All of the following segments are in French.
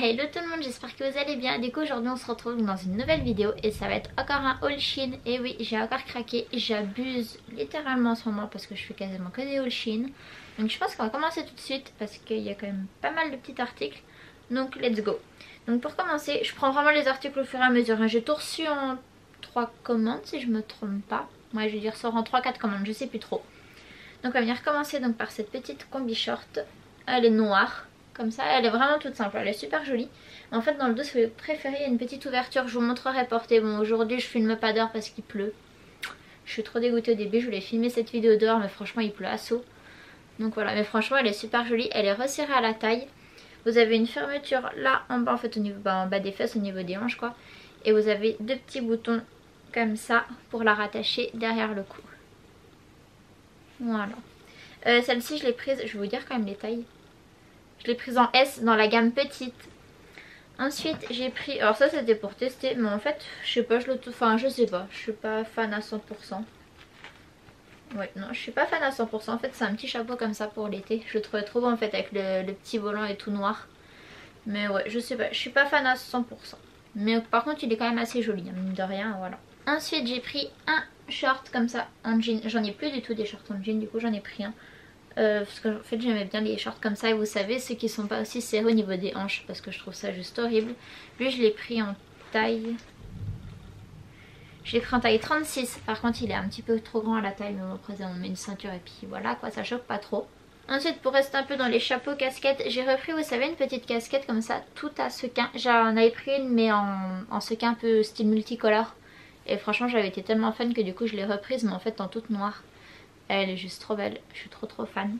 Hello tout le monde, j'espère que vous allez bien. Du coup aujourd'hui on se retrouve dans une nouvelle vidéo et ça va être encore un haul Shein. Et oui j'ai encore craqué, j'abuse littéralement en ce moment parce que je fais quasiment que des haul Shein. Donc je pense qu'on va commencer tout de suite parce qu'il y a quand même pas mal de petits articles. Donc let's go. Donc pour commencer, je prends vraiment les articles au fur et à mesure. Hein. J'ai tout reçu en 3 commandes si je me trompe pas. Moi je veux dire sort en 3-4 commandes, je sais plus trop. Donc on va venir commencer donc par cette petite combi short. Elle est noire comme ça. Elle est vraiment toute simple, elle est super jolie. En fait dans le dos si vous préférez il y a une petite ouverture, je vous montrerai portée. Bon aujourd'hui je filme pas dehors parce qu'il pleut. Je suis trop dégoûtée au début, je voulais filmer cette vidéo dehors mais franchement il pleut à saut. Donc voilà, mais franchement elle est super jolie, elle est resserrée à la taille. Vous avez une fermeture là en bas en fait au niveau bah, en bas des fesses, au niveau des hanches quoi. Et vous avez deux petits boutons comme ça pour la rattacher derrière le cou. Voilà. Euh, celle-ci je l'ai prise, je vais vous dire quand même les tailles. Je l'ai prise en S dans la gamme petite. Ensuite j'ai pris, alors ça c'était pour tester mais en fait je sais pas, je le enfin je sais pas, je suis pas fan à 100%. Ouais non je suis pas fan à 100% en fait c'est un petit chapeau comme ça pour l'été. Je le trouvais trop beau en fait avec le, petit volant et tout noir. Mais ouais je sais pas, je suis pas fan à 100%. Mais par contre il est quand même assez joli, hein, mine de rien voilà. Ensuite j'ai pris un short comme ça en jean, j'en ai plus du tout des shorts en jean du coup j'en ai pris un. Euh, parce que en fait j'aimais bien les shorts comme ça et vous savez ceux qui sont pas aussi serrés au niveau des hanches parce que je trouve ça juste horrible. Lui je l'ai pris en taille... Je l'ai pris en taille 36 par contre il est un petit peu trop grand à la taille mais après on met une ceinture et puis voilà quoi ça choque pas trop. Ensuite pour rester un peu dans les chapeaux casquettes j'ai repris vous savez une petite casquette comme ça tout à sequin. J'en avais pris une mais en, en sequin un peu style multicolore et franchement j'avais été tellement fan que du coup je l'ai reprise mais en fait en toute noire. Elle est juste trop belle, je suis trop trop fan.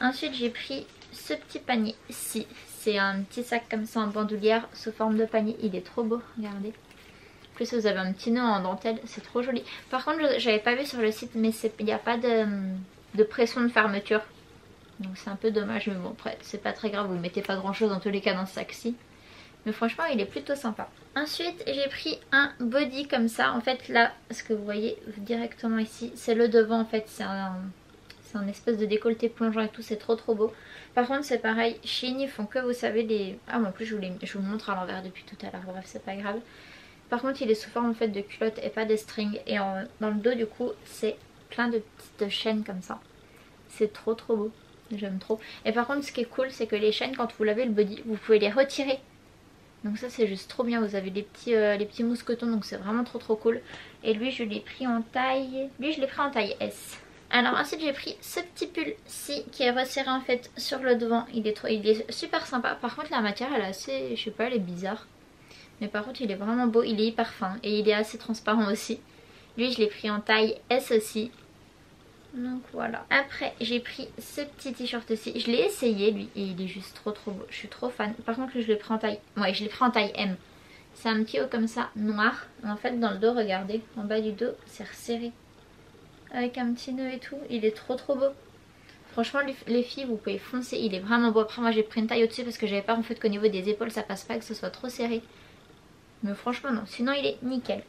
Ensuite j'ai pris ce petit panier ici. C'est un petit sac comme ça en bandoulière sous forme de panier. Il est trop beau, regardez. En plus vous avez un petit nœud en dentelle, c'est trop joli. Par contre j'avais pas vu sur le site mais il n'y a pas de, pression de fermeture. Donc c'est un peu dommage mais bon après c'est pas très grave, vous mettez pas grand chose dans tous les cas dans ce sac-ci. Mais franchement il est plutôt sympa. Ensuite j'ai pris un body comme ça. En fait là ce que vous voyez directement ici c'est le devant en fait. C'est un, un espèce de décolleté plongeant et tout. C'est trop trop beau. Par contre c'est pareil. Shein ils font que vous savez les... Ah mais en plus je vous, les... montre à l'envers depuis tout à l'heure. Bref c'est pas grave. Par contre il est sous forme en fait de culotte et pas de string. Et dans le dos du coup c'est plein de petites chaînes comme ça. C'est trop trop beau. J'aime trop. Et par contre ce qui est cool c'est que les chaînes quand vous lavez le body vous pouvez les retirer donc ça c'est juste trop bien, vous avez les petits, euh, petits mousquetons donc c'est vraiment trop trop cool. Et lui je l'ai pris en taille, lui je l'ai pris en taille S. Alors ensuite j'ai pris ce petit pull-ci qui est resserré en fait sur le devant, il est, trop, il est super sympa. Par contre la matière elle est assez, je sais pas elle est bizarre. Mais par contre il est vraiment beau, il est hyper fin et il est assez transparent aussi. Lui je l'ai pris en taille S aussi. Donc voilà. Après j'ai pris ce petit t-shirt aussi. Je l'ai essayé lui et il est juste trop trop beau. Je suis trop fan. Par contre je l'ai pris en taille. Ouais je l'ai pris en taille M. C'est un petit haut comme ça noir. En fait dans le dos regardez. En bas du dos c'est resserré. Avec un petit nœud et tout. Il est trop trop beau. Franchement les filles vous pouvez foncer. Il est vraiment beau. Après moi j'ai pris une taille au-dessus parce que j'avais pas en fait qu'au niveau des épaules ça passe pas que ce soit trop serré. Mais franchement non. Sinon il est nickel.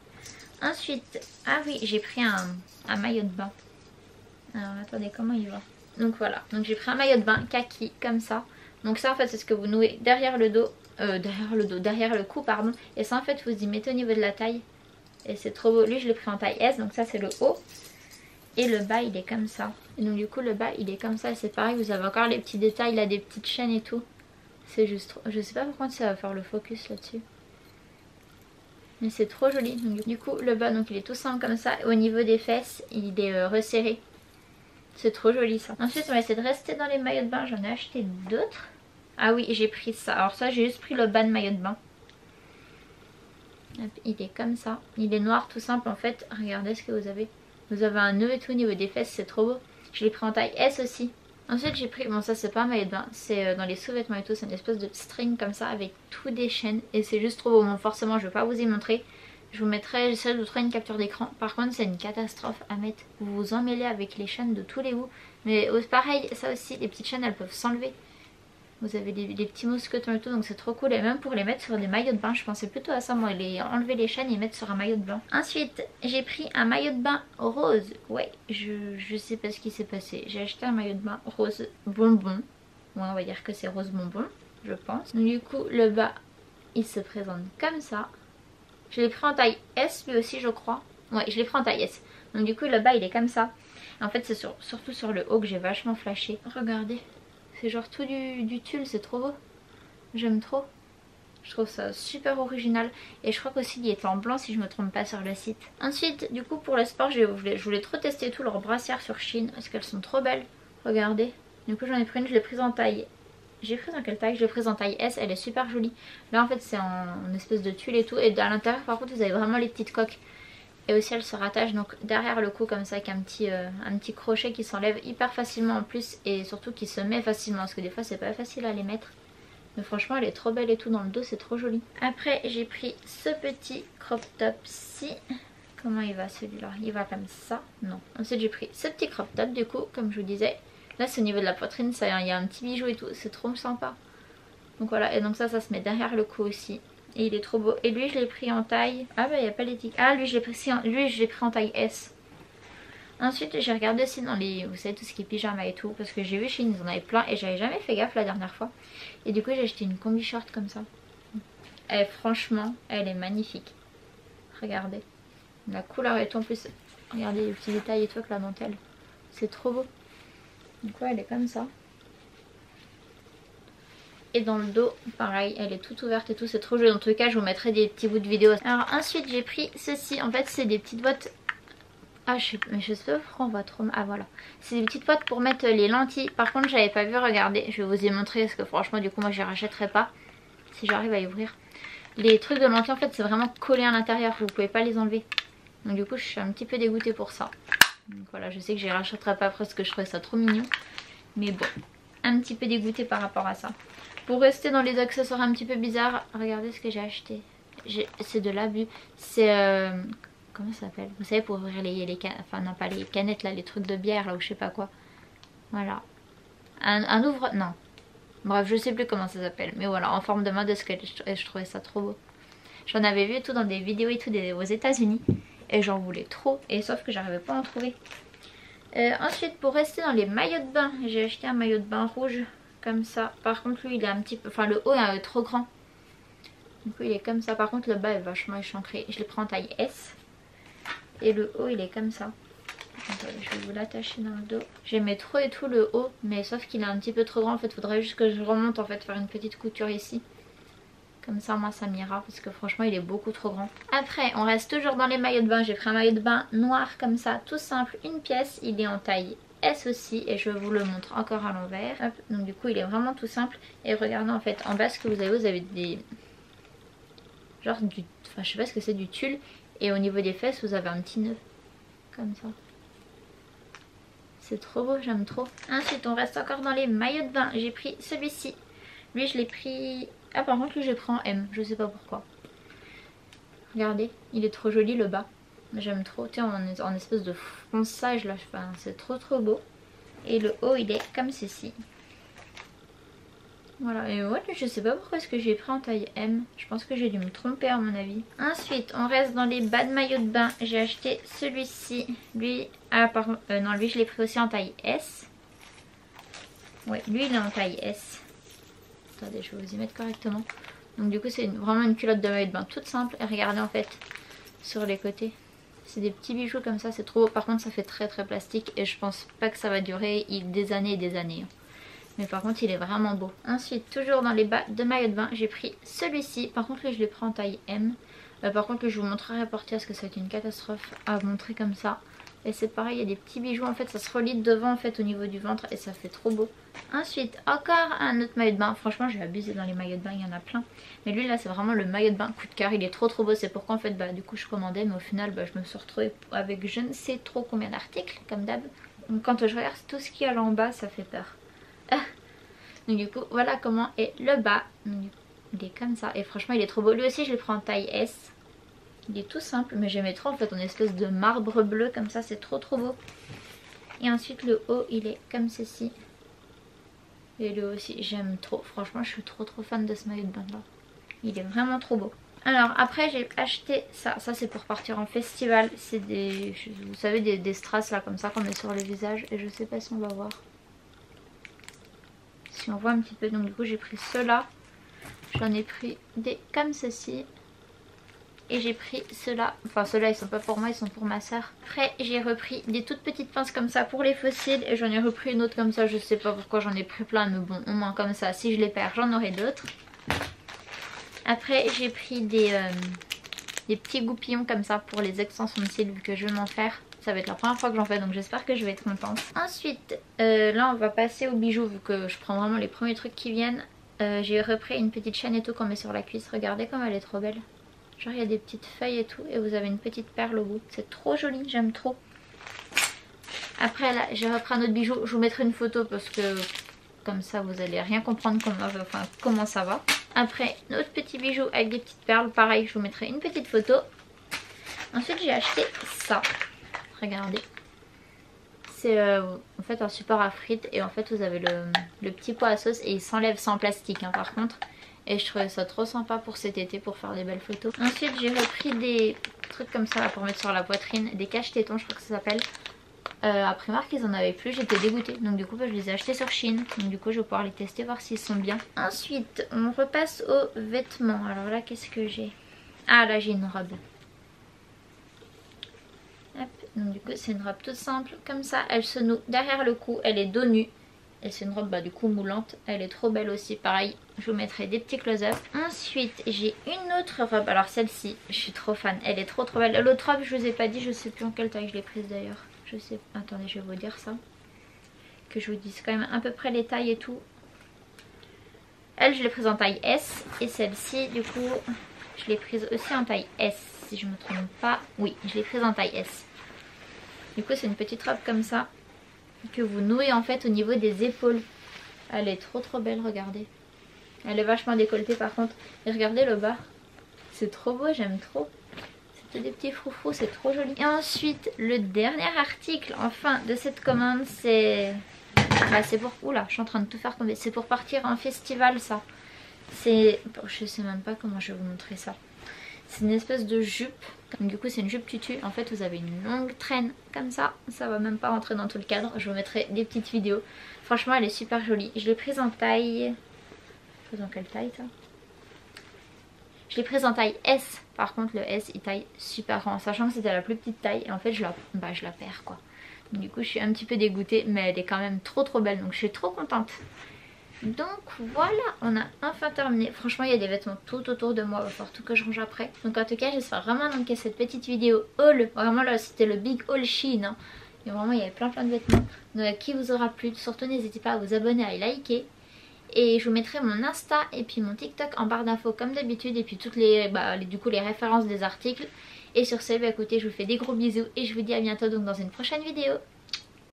Ensuite, ah oui j'ai pris un, un maillot de bain. Alors attendez, comment il va Donc voilà, donc j'ai pris un maillot de bain kaki comme ça. Donc ça en fait c'est ce que vous nouez derrière le dos, euh, derrière le dos, derrière le cou pardon. Et ça en fait vous y mettez au niveau de la taille. Et c'est trop beau. Lui je l'ai pris en taille S, donc ça c'est le haut. Et le bas il est comme ça. Et donc du coup le bas il est comme ça. C'est pareil, vous avez encore les petits détails là, des petites chaînes et tout. C'est juste trop... Je sais pas pourquoi ça va faire le focus là-dessus. Mais c'est trop joli. du coup le bas donc il est tout simple comme ça. Au niveau des fesses il est euh, resserré. C'est trop joli ça. Ensuite on va essayer de rester dans les maillots de bain. J'en ai acheté d'autres. Ah oui j'ai pris ça. Alors ça j'ai juste pris le bas de maillot de bain. il est comme ça. Il est noir tout simple en fait. Regardez ce que vous avez. Vous avez un nœud et tout au niveau des fesses. C'est trop beau. Je l'ai pris en taille S aussi. Ensuite j'ai pris, bon ça c'est pas un maillot de bain, c'est euh, dans les sous-vêtements et tout, c'est une espèce de string comme ça avec tout des chaînes et c'est juste trop beau. Bon forcément je vais pas vous y montrer, je vous mettrai, j'essaierai de vous trouver une capture d'écran. Par contre c'est une catastrophe à mettre. Vous vous emmêlez avec les chaînes de tous les bouts. Mais pareil, ça aussi, les petites chaînes elles peuvent s'enlever. Vous avez des, petits mousquetons et tout, donc c'est trop cool. Et même pour les mettre sur des maillots de bain, je pensais plutôt à ça, moi, les, enlever les chaînes et mettre sur un maillot de bain. Ensuite, j'ai pris un maillot de bain rose. Ouais, je, je sais pas ce qui s'est passé. J'ai acheté un maillot de bain rose bonbon. Ouais, on va dire que c'est rose bonbon. je pense. Du coup le bas il se présente comme ça. Je l'ai pris en taille S lui aussi je crois. Ouais je l'ai pris en taille S. Donc du coup le bas il est comme ça. En fait c'est surtout sur le haut que j'ai vachement flashé. Regardez. C'est genre tout du, du tulle, c'est trop beau. J'aime trop. Je trouve ça super original. Et je crois qu'aussi il est en blanc si je me trompe pas sur le site. Ensuite, du coup pour le sport, je voulais, je voulais trop tester tout leurs brassières sur Chine. Parce qu'elles sont trop belles. Regardez. Du coup j'en ai pris une, je l'ai prise en taille. J'ai pris en quelle taille? Je l'ai prise en taille S, elle est super jolie. Là en fait c'est en, espèce de tulle et tout. Et à l'intérieur par contre vous avez vraiment les petites coques. Et aussi elle se rattache donc derrière le cou comme ça avec petit, euh, un petit crochet qui s'enlève hyper facilement en plus. Et surtout qui se met facilement parce que des fois c'est pas facile à les mettre. Mais franchement elle est trop belle et tout dans le dos, c'est trop joli. Après j'ai pris ce petit crop top-ci. Comment il va celui-là? Il va comme ça Non. Ensuite j'ai pris ce petit crop top du coup, comme je vous disais. Là c'est au niveau de la poitrine, il y a un petit bijou et tout, c'est trop sympa. Donc voilà, et donc ça, ça se met derrière le cou aussi. Et il est trop beau. Et lui je l'ai pris en taille... Ah bah il n'y a pas l'étiquette. Ah lui je l'ai pris, pris en taille S. Ensuite j'ai regardé aussi dans les, vous savez tout ce qui est pyjama et tout parce que j'ai vu chez ils en avaient plein et j'avais jamais fait gaffe la dernière fois. Et du coup j'ai acheté une combi short comme ça. Et franchement elle est magnifique. Regardez. La couleur et tout en plus. Regardez les petits détails et tout avec la dentelle. C'est trop beau. Donc ouais elle est comme ça. Et dans le dos, pareil, elle est toute ouverte et tout, c'est trop joli. En tout cas, je vous mettrai des petits bouts de vidéo. Alors ensuite, j'ai pris ceci. En fait, c'est des petites boîtes ah je sais mais je sais pas pourquoi on voit trop... Ah voilà. C'est des petites boîtes pour mettre les lentilles. Par contre j'avais pas vu, regardez. Je vais vous y montrer parce que franchement du coup moi je les rachèterai pas. Si j'arrive à y ouvrir. Les trucs de lentilles en fait c'est vraiment collé à l'intérieur. Vous pouvez pas les enlever. Donc du coup je suis un petit peu dégoûtée pour ça. Donc voilà je sais que les rachèterai pas parce que je trouvais ça trop mignon. Mais bon. Un petit peu dégoûtée par rapport à ça. Pour rester dans les accessoires un petit peu bizarres. Regardez ce que j'ai acheté. C'est de l'abus. C'est... Euh, comment ça s'appelle? Vous savez pour ouvrir les, les enfin non pas les canettes là, les trucs de bière là ou je sais pas quoi. Voilà. Un, ouvre... Non. Bref, je sais plus comment ça s'appelle. Mais voilà, en forme de main de sketch. Et je trouvais ça trop beau? J'en avais vu tout dans des vidéos et tout aux états unis Et j'en voulais trop. Et sauf que j'arrivais pas à en trouver. Euh, ensuite, pour rester dans les maillots de bain, j'ai acheté un maillot de bain rouge. Comme ça. Par contre, lui, il est un petit peu... Enfin, le haut est trop grand. Du coup, il est comme ça. Par contre, le bas est vachement échancré. Je l'ai pris en taille S. Et le haut il est comme ça. je vais vous l'attacher dans le dos. J'aimais trop et tout le haut, mais sauf qu'il est un petit peu trop grand. En fait, faudrait juste que je remonte en fait, faire une petite couture ici. Comme ça, moi, ça m'ira parce que franchement, il est beaucoup trop grand. Après, on reste toujours dans les maillots de bain. J'ai pris un maillot de bain noir comme ça, tout simple, une pièce. Il est en taille S aussi et je vous le montre encore à l'envers. Donc du coup, il est vraiment tout simple. Et regardez en fait, en bas, ce que vous avez, vous avez des... Genre du... Enfin, je sais pas ce que c'est, du tulle. Et au niveau des fesses, vous avez un petit nœud. Comme ça. C'est trop beau, j'aime trop. Ensuite, on reste encore dans les maillots de bain. J'ai pris celui-ci. Lui, je l'ai pris... Ah, par contre, lui, je prends M. Je sais pas pourquoi. Regardez, il est trop joli le bas. J'aime trop. Tiens, en, en espèce de fonçage là. Enfin, c'est trop trop beau. Et le haut, il est comme ceci. Voilà, et ouais, je sais pas pourquoi est-ce que j'ai pris en taille M. Je pense que j'ai dû me tromper à mon avis. Ensuite, on reste dans les bas de maillot de bain. J'ai acheté celui-ci. Lui, ah pardon, euh, non, lui je l'ai pris aussi en taille S. Ouais, lui il est en taille S. Attendez, je vais vous y mettre correctement. Donc du coup, c'est vraiment une culotte de maillot de bain toute simple. Et regardez en fait, sur les côtés. C'est des petits bijoux comme ça, c'est trop beau. Par contre, ça fait très très plastique et je pense pas que ça va durer des années et des années. Hein. Mais par contre il est vraiment beau. Ensuite toujours dans les bas de maillot de bain j'ai pris celui-ci. Par contre là je l'ai pris en taille M. Euh, par contre je vous montrerai à porter parce que ça va être une catastrophe à montrer comme ça. Et c'est pareil, il y a des petits bijoux en fait, ça se relie devant en fait au niveau du ventre et ça fait trop beau. Ensuite, encore un autre maillot de bain. Franchement, j'ai abusé dans les maillots de bain, il y en a plein. Mais lui là, c'est vraiment le maillot de bain coup de cœur, il est trop trop beau. C'est pourquoi en fait, bah du coup je commandais, mais au final, bah, je me suis retrouvée avec je ne sais trop combien d'articles, comme d'hab. Quand je regarde tout ce qu'il y a là en bas, ça fait peur. Donc du coup voilà comment est le bas. Il est comme ça et franchement il est trop beau. Lui aussi je le prends en taille S. Il est tout simple mais j'aimais trop en fait en espèce de marbre bleu comme ça c'est trop trop beau. Et ensuite le haut il est comme ceci. Et le haut aussi j'aime trop. Franchement je suis trop trop fan de ce maillot de bain là. Il est vraiment trop beau. Alors après j'ai acheté ça, ça c'est pour partir en festival, c'est des, vous savez des, des strass là comme ça qu'on met sur le visage et je sais pas si on va voir si on voit un petit peu donc du coup j'ai pris cela J'en ai pris des comme ceci. Et j'ai pris ceux-là. Enfin ceux-là ils sont pas pour moi, ils sont pour ma soeur. Après j'ai repris des toutes petites pinces comme ça pour les fossiles. Et j'en ai repris une autre comme ça. Je sais pas pourquoi j'en ai pris plein. Mais bon au moins comme ça si je les perds j'en aurai d'autres. Après j'ai pris des, euh, des petits goupillons comme ça pour les extensions de cils que je vais m'en faire. Ça va être la première fois que j'en fais donc j'espère que je vais être contente. Ensuite euh, là on va passer aux bijoux vu que je prends vraiment les premiers trucs qui viennent. Euh, j'ai repris une petite chaîne et tout qu'on met sur la cuisse. Regardez comme elle est trop belle. Genre il y a des petites feuilles et tout et vous avez une petite perle au bout. C'est trop joli, j'aime trop. Après là j'ai repris un autre bijou. Je vous mettrai une photo parce que comme ça vous allez rien comprendre comment, enfin, comment ça va. Après notre petit bijou avec des petites perles. Pareil je vous mettrai une petite photo. Ensuite j'ai acheté ça. Regardez. C'est euh, en fait un support à frites et en fait vous avez le, petit pot à sauce et il s'enlève sans plastique hein, par contre. Et je trouvais ça trop sympa pour cet été pour faire des belles photos. Ensuite j'ai repris des trucs comme ça pour mettre sur la poitrine. Des caches tétons je crois que ça s'appelle. Euh, à Primark ils en avaient plus, j'étais dégoûtée. Donc du coup bah, je les ai achetés sur Chine. Donc du coup je vais pouvoir les tester, voir s'ils sont bien. Ensuite on repasse aux vêtements. Alors là qu'est-ce que j'ai? Ah là j'ai une robe. Hop. Donc du coup c'est une robe toute simple comme ça. Elle se noue derrière le cou, elle est dos nu. Et c'est une robe bah, du coup moulante. Elle est trop belle aussi. Pareil, je vous mettrai des petits close-up. Ensuite, j'ai une autre robe. Alors celle-ci, je suis trop fan. Elle est trop trop belle. L'autre robe, je vous ai pas dit. Je sais plus en quelle taille je l'ai prise d'ailleurs. Je sais. Attendez, je vais vous dire ça. Que je vous dise quand même à peu près les tailles et tout. Elle, je l'ai prise en taille S. Et celle-ci, du coup, je l'ai prise aussi en taille S. Si je me trompe pas. Oui, je l'ai prise en taille S. Du coup, c'est une petite robe comme ça que vous nouez en fait au niveau des épaules. Elle est trop trop belle, regardez. Elle est vachement décolletée par contre. Et regardez le bas. C'est trop beau, j'aime trop. C'est des petits froufrous, c'est trop joli. Et ensuite, le dernier article, enfin, de cette commande, c'est... Bah, c'est pour... Oula, je suis en train de tout faire tomber. C'est pour partir en festival, ça. C'est... Je sais même pas comment je vais vous montrer ça. C'est une espèce de jupe. du coup c'est une jupe tutu. En fait vous avez une longue traîne comme ça. Ça va même pas rentrer dans tout le cadre. Je vous mettrai des petites vidéos. Franchement elle est super jolie. Je l'ai prise en taille... En quelle taille Je l'ai prise en taille S. Par contre le S il taille super grand. Sachant que c'était la plus petite taille. Et en fait je la, bah, je la perds quoi. Du coup je suis un petit peu dégoûtée. Mais elle est quand même trop trop belle. Donc je suis trop contente. Donc voilà, on a enfin terminé. Franchement, il y a des vêtements tout autour de moi. Il va falloir tout que je range après. Donc en tout cas, j'espère vraiment donc cette petite vidéo haul. Vraiment là, c'était le big haul Shein. Hein. Vraiment, il y avait plein plein de vêtements. Donc qui vous aura plu, surtout n'hésitez pas à vous abonner, à liker. Et je vous mettrai mon Insta et puis mon TikTok en barre d'infos comme d'habitude. Et puis toutes les, bah, du coup, les références des articles. Et sur ce, bah, écoutez, je vous fais des gros bisous et je vous dis à bientôt donc dans une prochaine vidéo.